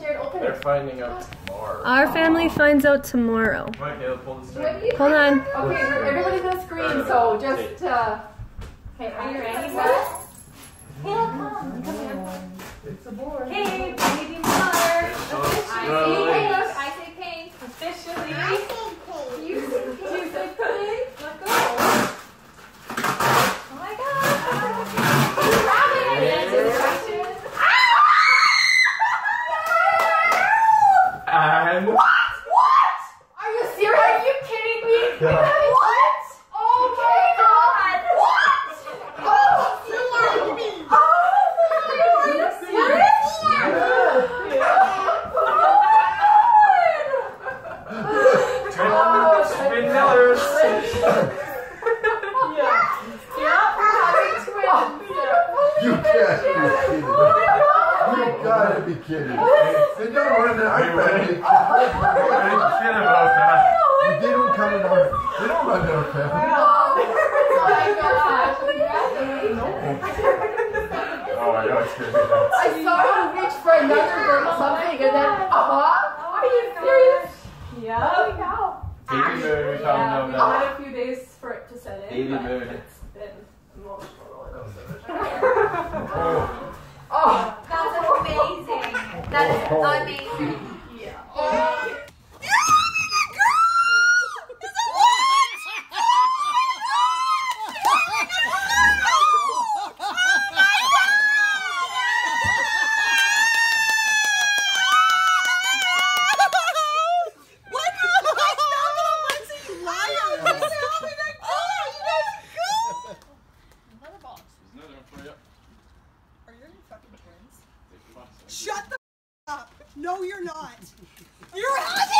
Jared, open They're it. finding out tomorrow. Our family finds out tomorrow. Come on, Caleb, pull this What do string. you Hold on. Okay, everybody's on screen, so just, uh. Okay, are you ready, Wes? Caleb, come. Come here. It's a boy. Hey, baby mother. Oh, I really? say Caleb. I say Officially. You say Kate. You say Kate. Let go. Oh my god. Rabbit. Yes. Instructions. And What? What? Are you serious? Are you kidding me? Yeah. What? Oh my god. What? Oh, you are me. Oh, are you serious? Oh, Twin Millers. Yeah. Yeah, we're having twins. You can't be kidding. You gotta be kidding. They don't run in our family. Forget about that. They don't come in our. They don't run in our family. Oh my gosh. Oh, I know it's gonna be that. I saw him reach for another bird something and then, uh-huh. Are you serious? Yeah. Holy cow. Baby moon, we Yeah, found we out had a few days for it to set in. Baby but moon. It's been emotional roller coaster. Oh, Oh. That's amazing. That is amazing. Yeah. Shut the up. No, you're not. You're having